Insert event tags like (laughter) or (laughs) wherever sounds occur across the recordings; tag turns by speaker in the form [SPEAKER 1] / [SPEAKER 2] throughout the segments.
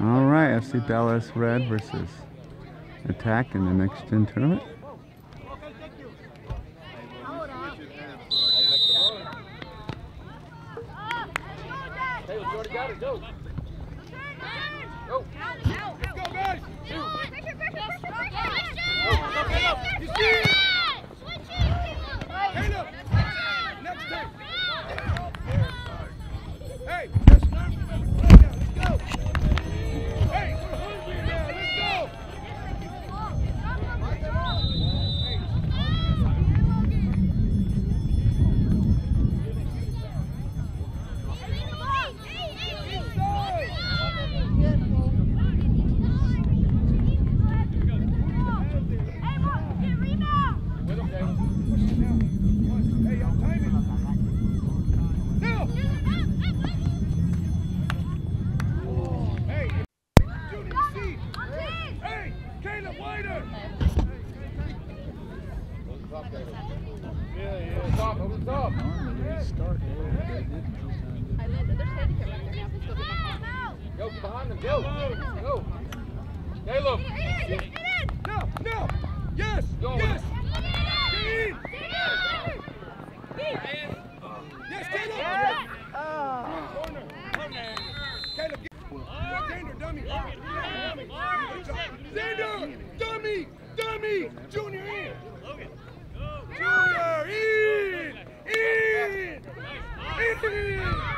[SPEAKER 1] All right, FC Dallas Red versus Attack in the next gen tournament.
[SPEAKER 2] Go behind them. Go. Go. Caleb.
[SPEAKER 1] Get
[SPEAKER 2] in. Get
[SPEAKER 3] in. No.
[SPEAKER 2] No. Yes. Go. Yes. Get
[SPEAKER 1] in. Get in. Yes,
[SPEAKER 2] Caleb. Yes. Oh. Corner. Corner. Caleb. Xander, dummy. Xander, dummy, dummy. Junior in. Logan. Junior in. In. In.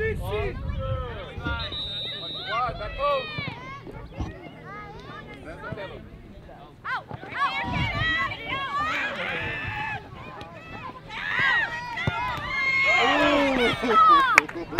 [SPEAKER 2] Policji! Ooh.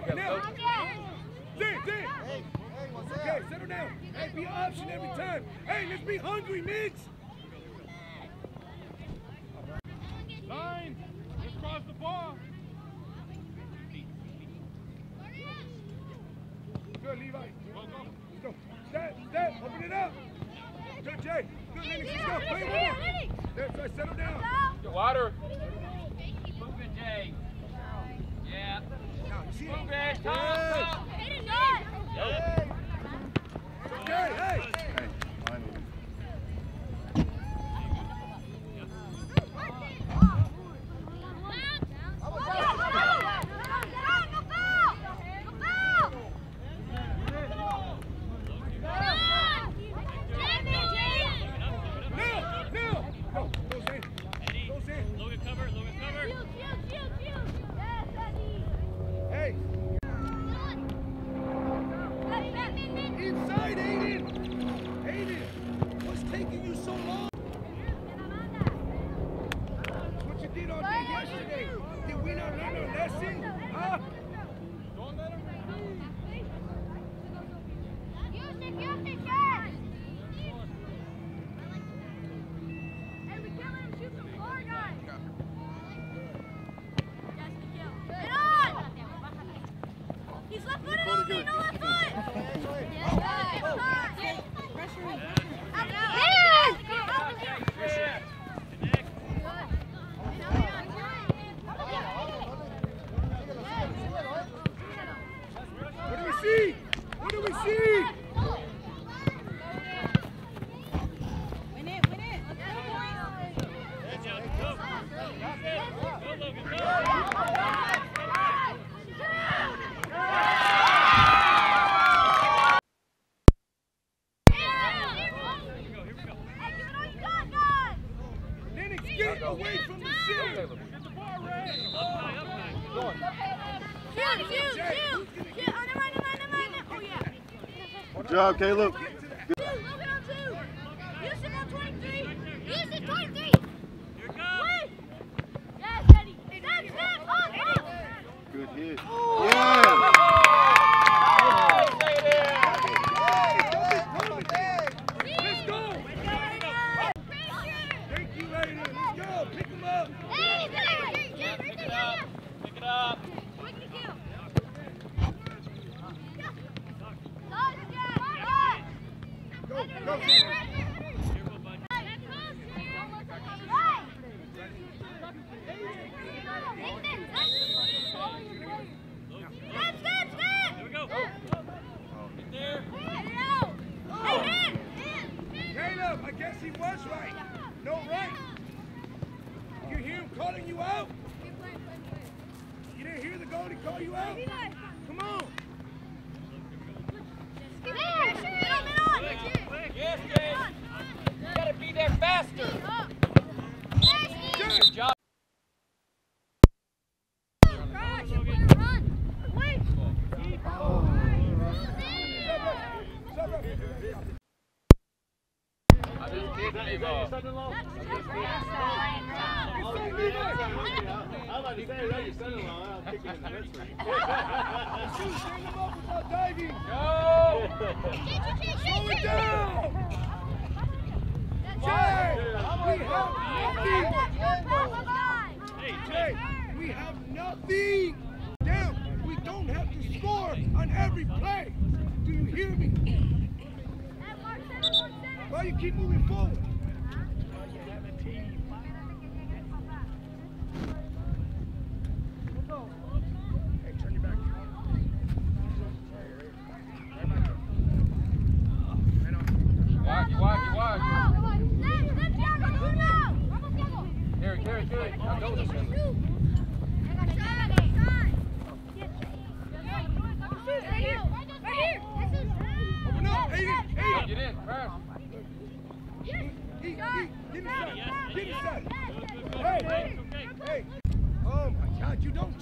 [SPEAKER 2] people now. Lee, Lee. Hey,
[SPEAKER 4] hey, what's up? Okay, settle down. Hey, be
[SPEAKER 2] an option every time. Hey, let's be hungry, Migs. Line. Let's cross the ball.
[SPEAKER 3] Good,
[SPEAKER 2] Levi. Go, go. Let's go. Step, step.
[SPEAKER 1] Open it up. Good, Jay. Good, Lennox. Let's go.
[SPEAKER 3] Play one more. That's right.
[SPEAKER 2] Settle down. Get water.
[SPEAKER 1] Hey,
[SPEAKER 2] hey,
[SPEAKER 1] hey. Hey, finally. Now, now. Go,
[SPEAKER 2] go, Zane.
[SPEAKER 1] Go, Zane. Logan cover,
[SPEAKER 2] Logan cover. Hey, inside, Aiden. Aiden, what's taking you so long? What you did all day yesterday? Did we not
[SPEAKER 1] learn
[SPEAKER 2] our
[SPEAKER 1] lesson?
[SPEAKER 2] Huh? Don't
[SPEAKER 1] let him
[SPEAKER 5] He's left footed on me,
[SPEAKER 6] no left foot! What do we see? What do
[SPEAKER 5] we
[SPEAKER 6] see? Lennox, get away from the center. Good
[SPEAKER 1] job, Caleb. free.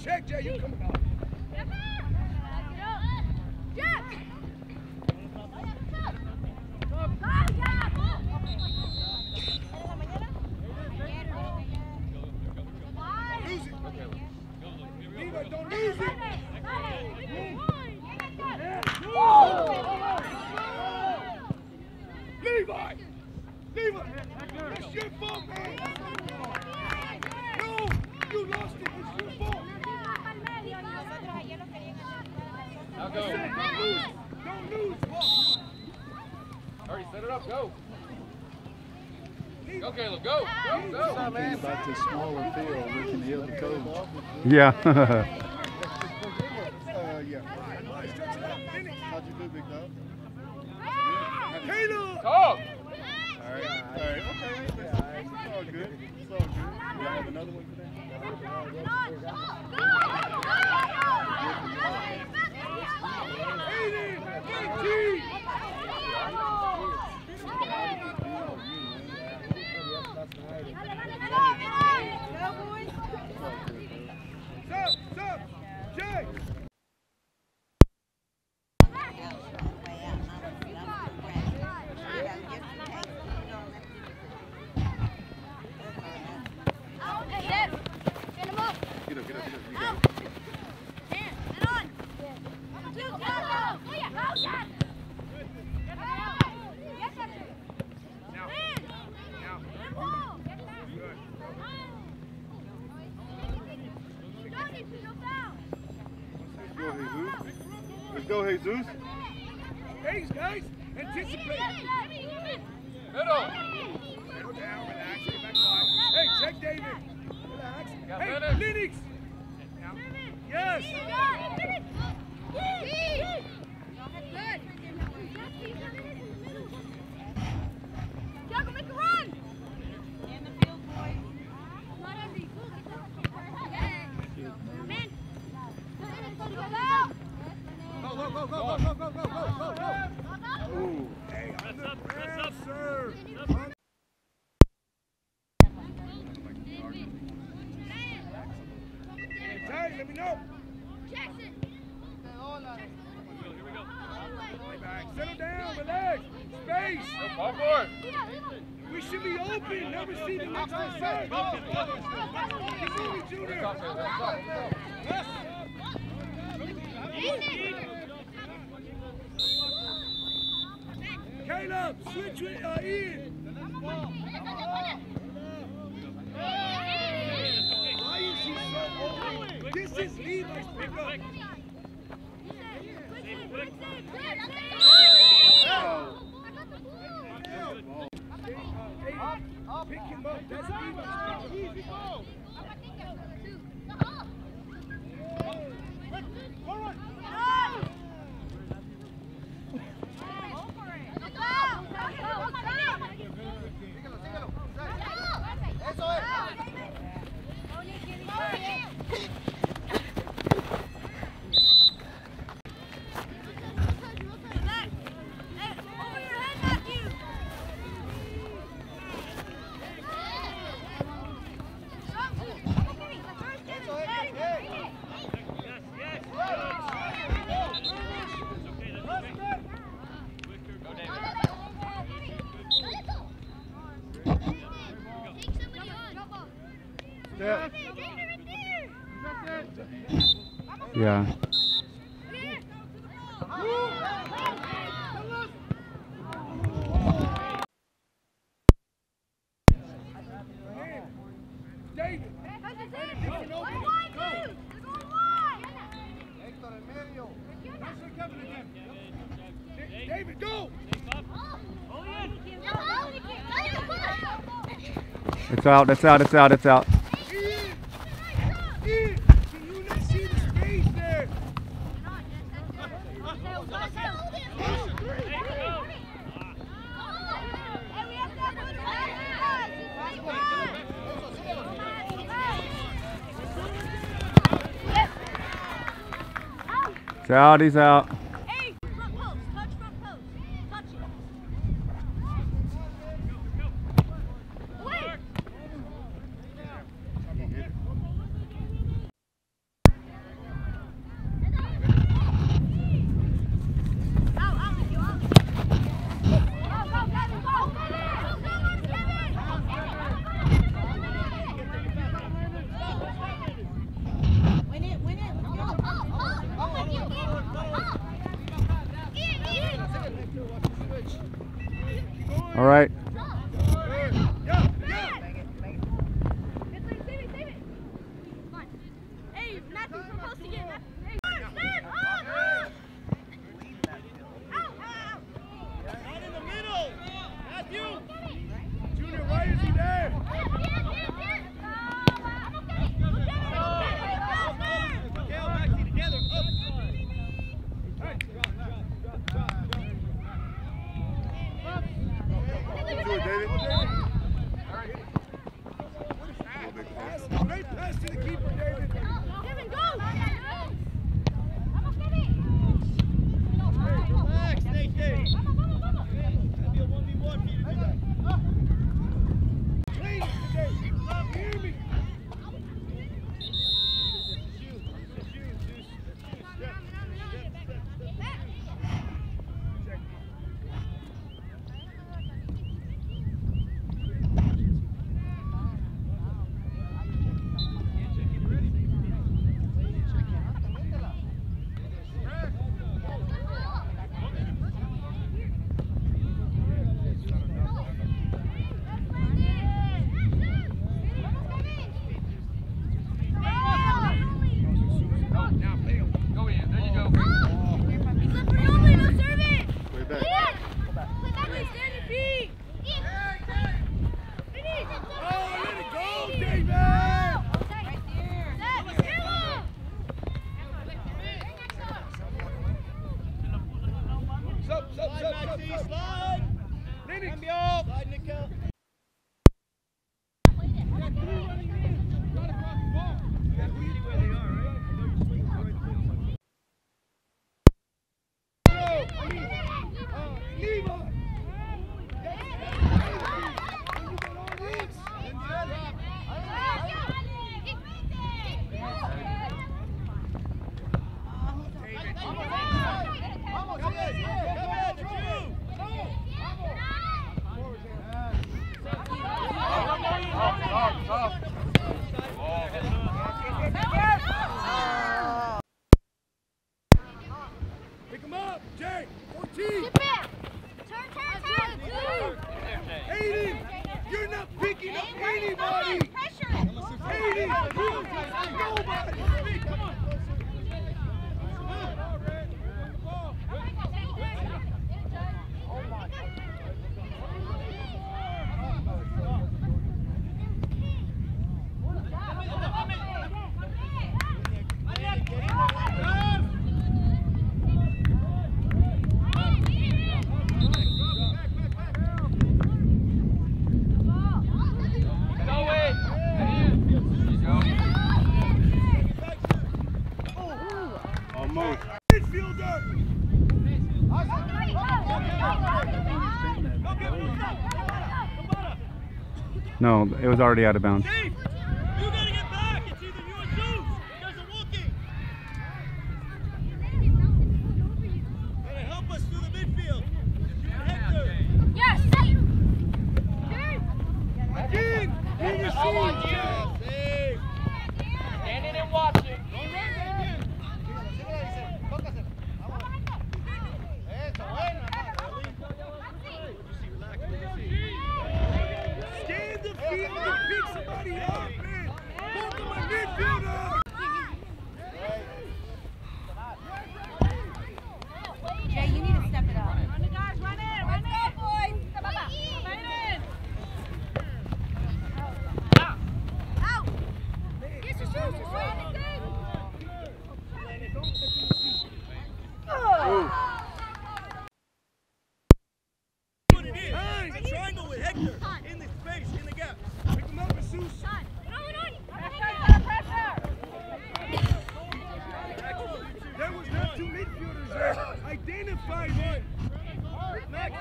[SPEAKER 1] Check, Jay.
[SPEAKER 7] You
[SPEAKER 6] come out. Yeah. (laughs) play, Zeus.
[SPEAKER 1] Hey, guys. Anticipate. You're
[SPEAKER 5] receiving. Caleb,
[SPEAKER 1] switch with uh, Ian. Why is he so old? This is Levi's pickup. Pick him up. That's easy. Easy
[SPEAKER 6] ball.
[SPEAKER 8] Go
[SPEAKER 1] on. Yeah. David!
[SPEAKER 8] It's out, it's out, it's out, it's out. Coyote's out. All right.
[SPEAKER 7] Hey, Matthew, we're supposed to get Matthew.
[SPEAKER 8] It was already out of bounds.
[SPEAKER 5] Dave, you gotta get back. It's either you or Zeus. You guys are walking. Gotta help us through the midfield. Hector.
[SPEAKER 1] Again. In your seat.
[SPEAKER 5] Yeah, save.
[SPEAKER 2] Standing and watching.
[SPEAKER 1] Scan the field and pick somebody up, man. Both of my midfielder.
[SPEAKER 9] Jay, you need to step it up. Run it, guys, run it, run it. boys. Come on, come in. Out. Get your shoes, your
[SPEAKER 5] What it is. It's a triangle with Hector in the space, in the gap.
[SPEAKER 1] Pick him up, Jesus. There was not two midfielders there. Identify them. Max,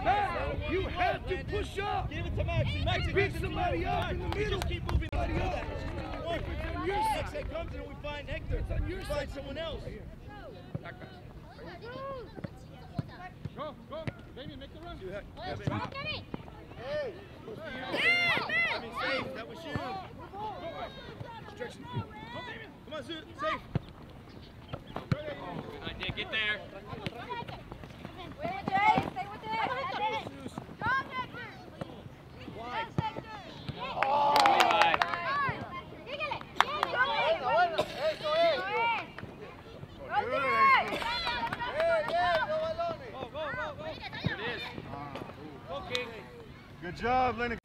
[SPEAKER 1] you have to push up.
[SPEAKER 5] Give it to Maxi. Maxi,
[SPEAKER 1] Pick
[SPEAKER 5] give it to
[SPEAKER 1] somebody
[SPEAKER 5] you.
[SPEAKER 1] up in the
[SPEAKER 5] We
[SPEAKER 1] middle.
[SPEAKER 5] Just keep moving.
[SPEAKER 1] Somebody
[SPEAKER 5] Somebody
[SPEAKER 1] up.
[SPEAKER 5] else. It's on your side. That comes and we find Hector. It's on your side. Someone else.
[SPEAKER 1] Go, go. Damien, make the run.
[SPEAKER 5] You have- Kevin. I mean, safe. That was you.
[SPEAKER 1] Stretch the field. Go, Damien.
[SPEAKER 5] Come on, Zeus. Safe.
[SPEAKER 2] Good idea. Get there. Levi. Here it is. Go, King.
[SPEAKER 5] Good job,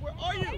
[SPEAKER 5] Where are you?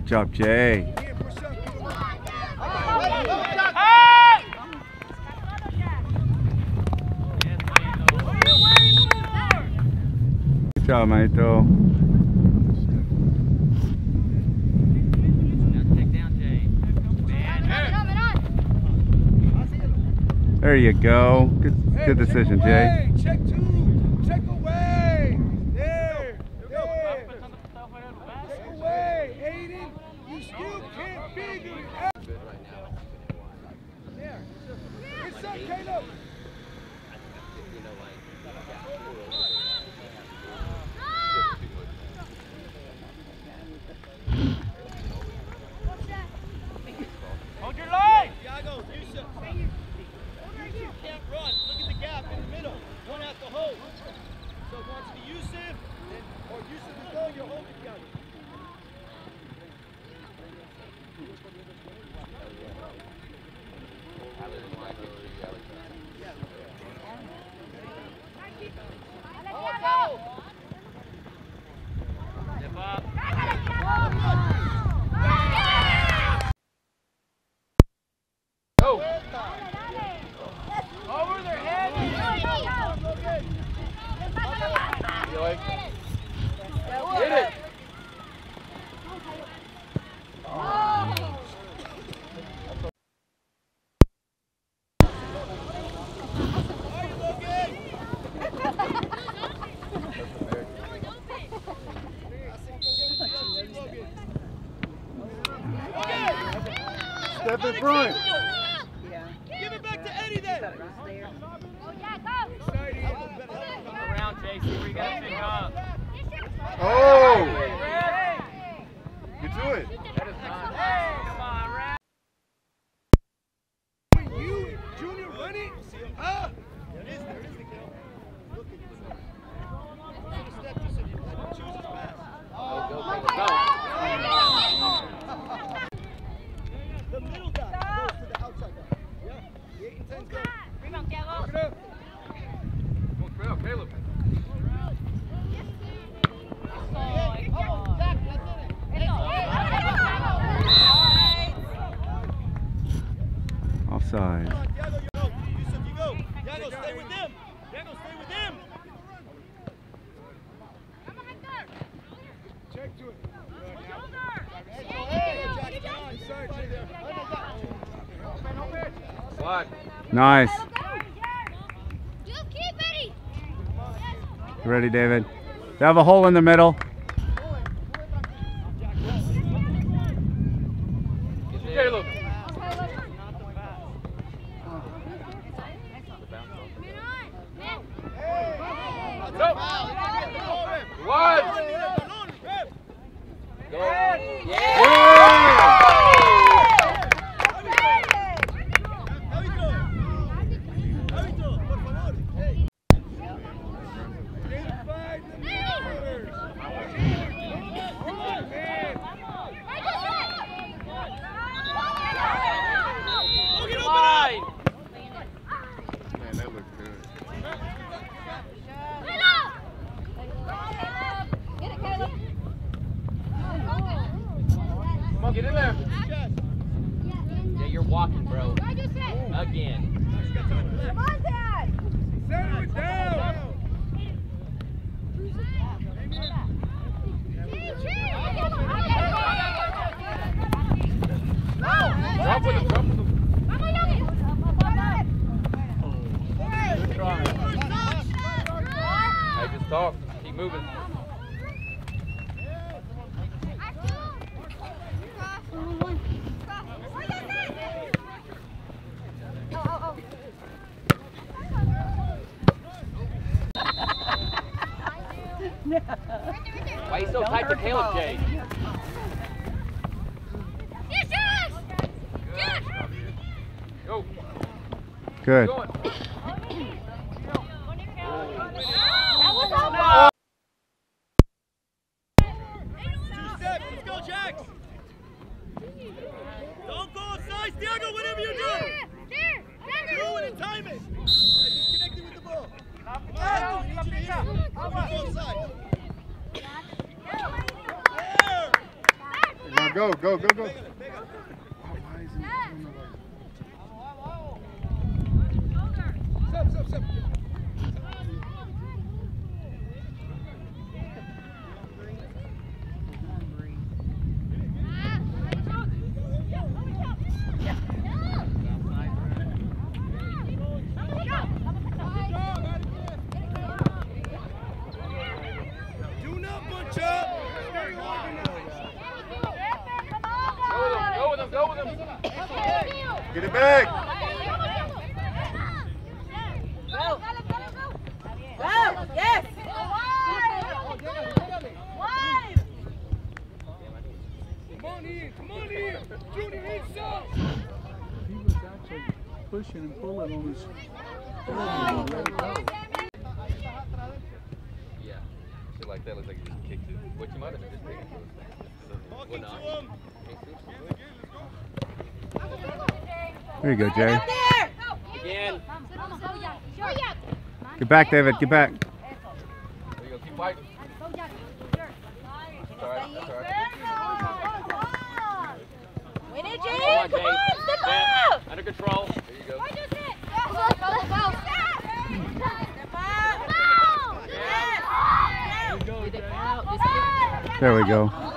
[SPEAKER 1] Good job, Jay. Good job, Maito. There you go. Good, good decision, Jay.
[SPEAKER 2] Step
[SPEAKER 1] in front. Nice.
[SPEAKER 10] You
[SPEAKER 1] ready, David? They have a hole in the middle.
[SPEAKER 2] What? Go. Yeah. Why
[SPEAKER 10] are you
[SPEAKER 2] so tight to Caleb, Jay?
[SPEAKER 5] Yes, yes! Yes! Go. Good. Come on
[SPEAKER 9] here!
[SPEAKER 8] come on here! Junior inside!
[SPEAKER 11] He was actually pushing and pulling on his.
[SPEAKER 2] Yeah, shit like that looks like he just kicked it. What you might have been
[SPEAKER 5] just
[SPEAKER 2] taking
[SPEAKER 5] to.
[SPEAKER 1] There you go, Jay. Get back, David. Get back.
[SPEAKER 2] There
[SPEAKER 1] we go.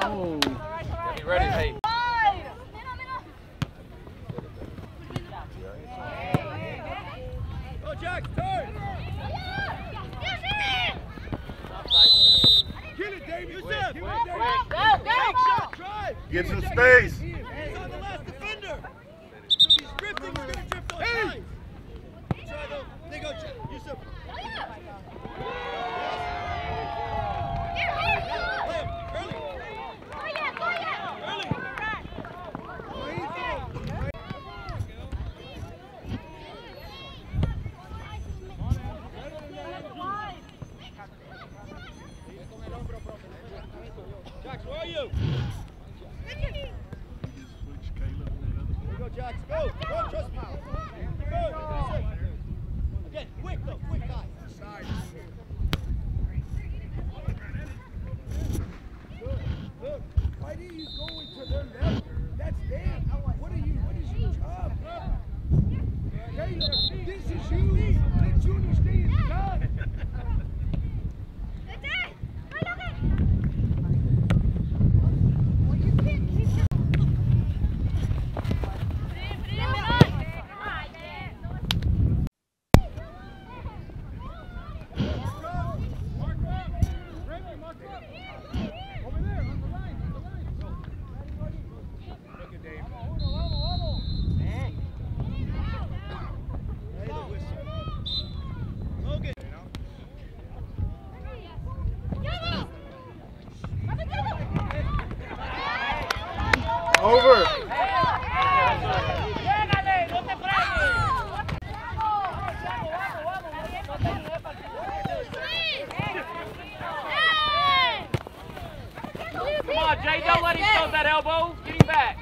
[SPEAKER 5] on,
[SPEAKER 2] Jay. Don't let him throw that elbow. Get him back.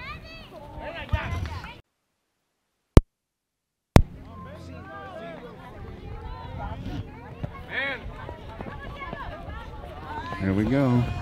[SPEAKER 1] Here we go.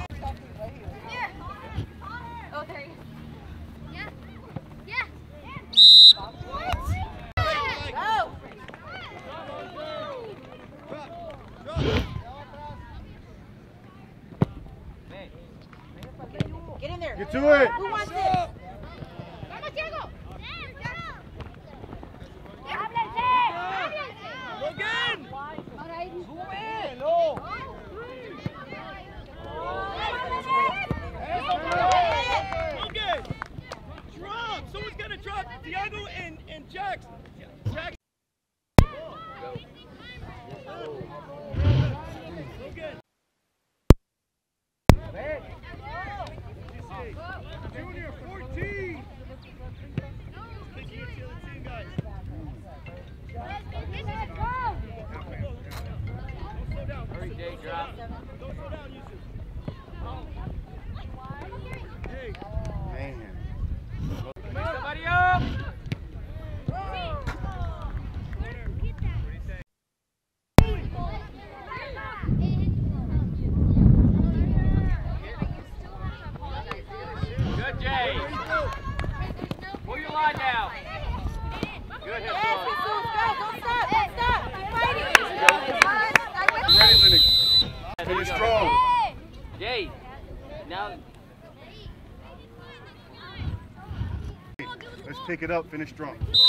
[SPEAKER 6] it
[SPEAKER 2] up, finish
[SPEAKER 9] strong.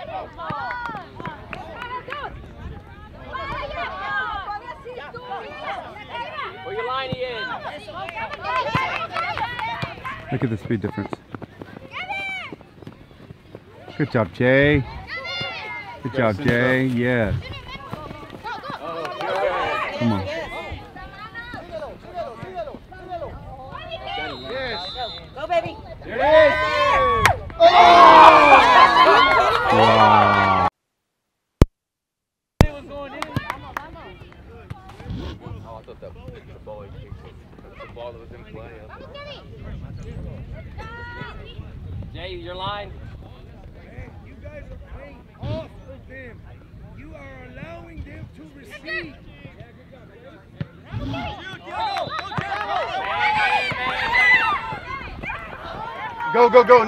[SPEAKER 9] Look at the speed difference. Good job, Jay. Good job, Jay. Yes.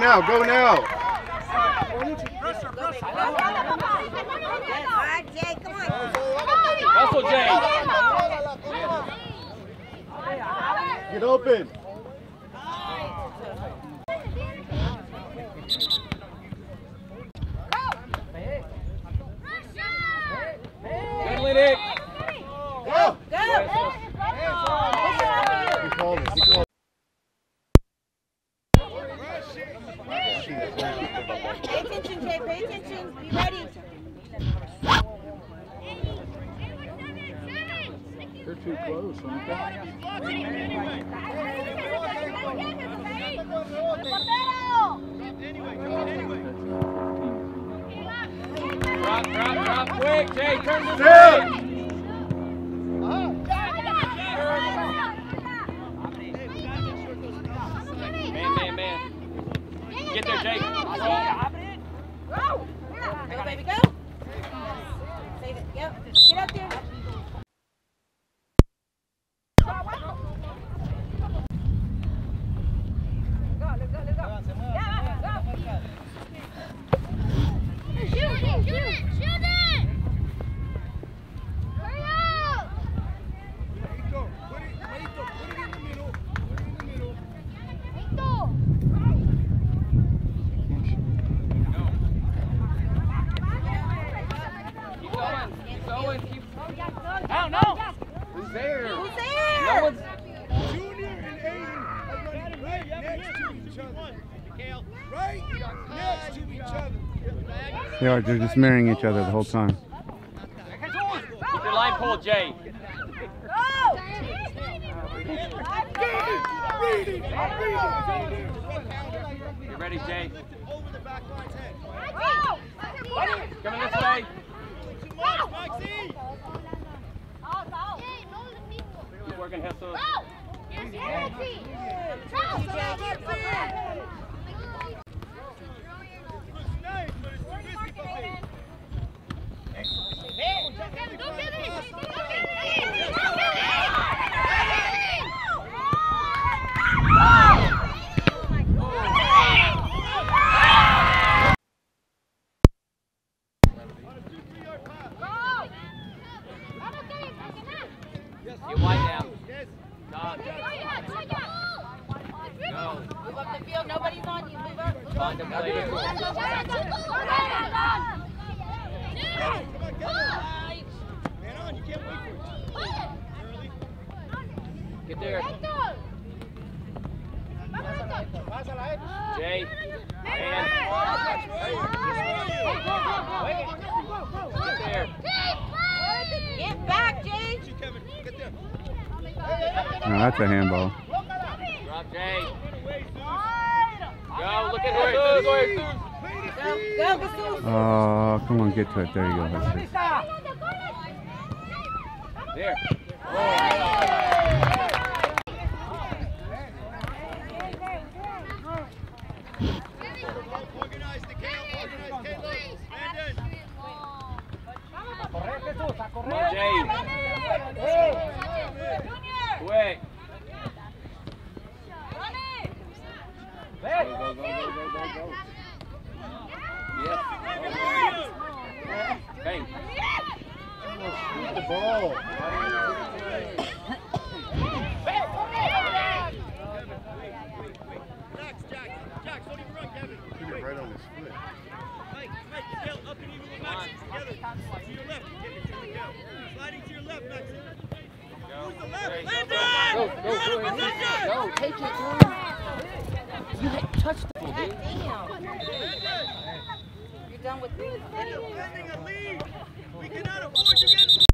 [SPEAKER 9] now, go now. Get open.
[SPEAKER 11] close, aren't they?
[SPEAKER 2] Drop, drop, drop, quick, Jay, turn
[SPEAKER 1] the
[SPEAKER 8] They are. They're just mirroring each other the whole time.
[SPEAKER 2] Keep your line pulled, Jay.
[SPEAKER 9] Go!
[SPEAKER 1] Read it! Read it!
[SPEAKER 2] You ready, Jay?
[SPEAKER 5] Over the back line's head.
[SPEAKER 12] Go!
[SPEAKER 2] Coming this way.
[SPEAKER 5] Too much, Maxie.
[SPEAKER 2] Keep working, Hessel.
[SPEAKER 5] Looks nice, but it's too risky for me.
[SPEAKER 2] Get wide now.
[SPEAKER 5] Yes.
[SPEAKER 2] Dog. Go.
[SPEAKER 9] Move up the field. Nobody's on you. Move up. Move
[SPEAKER 2] Find
[SPEAKER 9] up.
[SPEAKER 2] a player.
[SPEAKER 5] Come on, Kevin. Man on, you can't wait for it.
[SPEAKER 2] Get there. Jay. Man. Get there.
[SPEAKER 9] Get back, Jay.
[SPEAKER 5] Get there.
[SPEAKER 8] No, that's a handball.
[SPEAKER 2] Drop Jay.
[SPEAKER 5] Away, Zeus.
[SPEAKER 2] Go. Look at Jesus.
[SPEAKER 9] Go, go, Jesus.
[SPEAKER 8] Oh, come on, get to it. There you go. That's it.
[SPEAKER 2] There.
[SPEAKER 5] Organize the camp. Organize Ken Lewis. Landon.
[SPEAKER 2] Come on, Jay. Quick. Go, go, go, go, go, go, go. Yes. Hey.
[SPEAKER 5] The ball. Relax, Jack. Jack, don't even run, Kevin.
[SPEAKER 6] Put it right on his foot.
[SPEAKER 5] Mike, Mike, tail up and even with Maxie together. To your left. Kevin, here we go. Sliding to your left, Maxie. Who's the left?
[SPEAKER 2] Hey.
[SPEAKER 5] Landon!
[SPEAKER 2] Go, go,
[SPEAKER 5] You're out
[SPEAKER 2] go
[SPEAKER 5] of
[SPEAKER 2] ahead.
[SPEAKER 5] position!
[SPEAKER 2] Go, take it, dude. You hit, touched the ball, dude.
[SPEAKER 9] Damn.
[SPEAKER 5] Landon!
[SPEAKER 9] You're done with me.
[SPEAKER 5] Landing a lead! We cannot afford to get...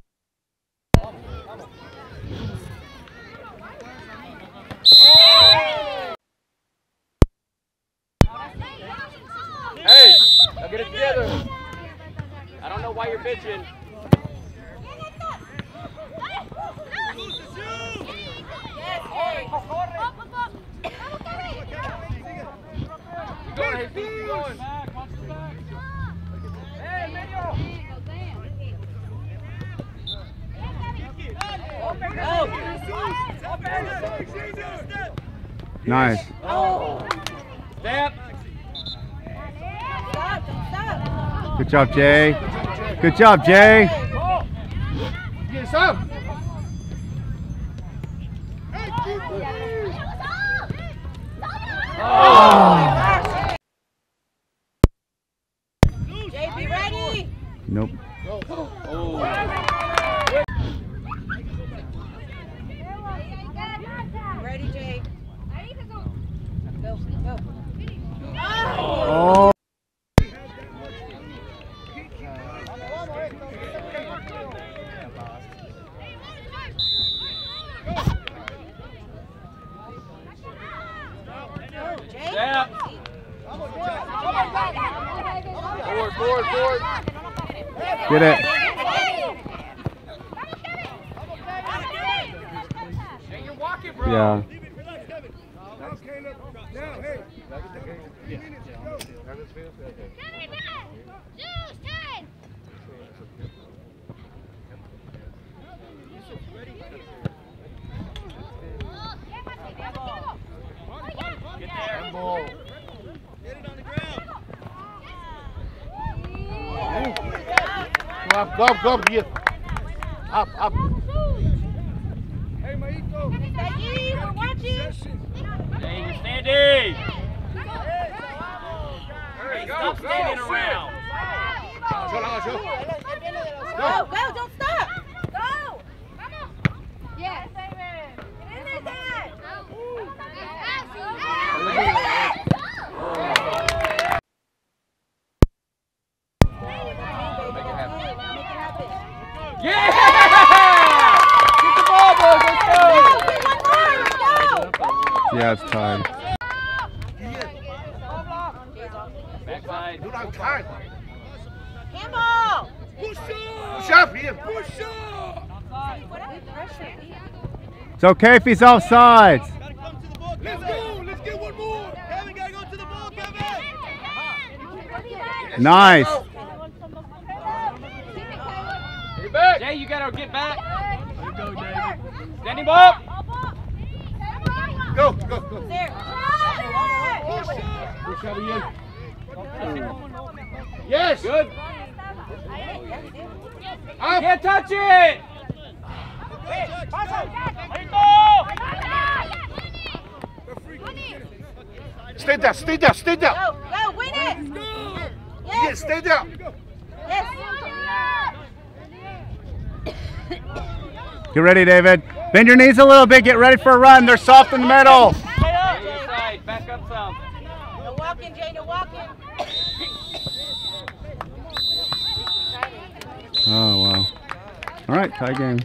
[SPEAKER 2] Hey, now get it together. I don't know why you're bitching.
[SPEAKER 5] Lose the shoe!
[SPEAKER 9] Yes, Jay.
[SPEAKER 2] Keep going, Jesus. Keep going.
[SPEAKER 8] Nice.
[SPEAKER 2] Step.
[SPEAKER 9] Stop, don't stop.
[SPEAKER 8] Good job, Jay. Good job, Jay.
[SPEAKER 6] Get some.
[SPEAKER 8] Oh.
[SPEAKER 9] Jay, be ready.
[SPEAKER 8] Nope.
[SPEAKER 2] Oh.
[SPEAKER 9] Ready, Jay. Go, go.
[SPEAKER 8] Oh.
[SPEAKER 9] Jay.
[SPEAKER 2] Step. Forward, forward, forward.
[SPEAKER 8] Get it.
[SPEAKER 2] Hey, you're walking, bro.
[SPEAKER 8] Yeah.
[SPEAKER 5] Relax, Kevin.
[SPEAKER 1] Now, Caleb. Now, hey. Three minutes to go.
[SPEAKER 5] Get there. Get it on the ground.
[SPEAKER 6] Go up, go up, go up. Get up, up.
[SPEAKER 1] Hey, Maito.
[SPEAKER 9] Becky, we're watching.
[SPEAKER 1] Possession.
[SPEAKER 2] Hey, you're standing. Hey, stop standing around.
[SPEAKER 6] Show, show, show.
[SPEAKER 9] Go, go, don't stop. Go.
[SPEAKER 2] Yeah! Get the ball, boys. Let's go.
[SPEAKER 9] Get one more. Let's go.
[SPEAKER 6] Time.
[SPEAKER 8] It's okay if he's
[SPEAKER 1] Kevin.
[SPEAKER 8] Nice.
[SPEAKER 2] Get back. Jay, you gotta get back.
[SPEAKER 13] Go, David.
[SPEAKER 2] Standing ball.
[SPEAKER 6] Go, go, go.
[SPEAKER 9] There.
[SPEAKER 6] Push up, Ian. Yes.
[SPEAKER 2] Good.
[SPEAKER 6] Up.
[SPEAKER 2] Can't touch it.
[SPEAKER 6] Stay down, stay down, stay down.
[SPEAKER 9] Go. Go. Win it.
[SPEAKER 6] Ian,
[SPEAKER 9] Yes.
[SPEAKER 6] stay down.
[SPEAKER 9] Yes.
[SPEAKER 8] Get ready, David. Bend your knees a little bit. Get ready for a run. They're soft in the middle.
[SPEAKER 2] Yeah, your side. Back up some.
[SPEAKER 9] No walking, Jay. No walking.
[SPEAKER 8] Oh, wow. All right, tie game.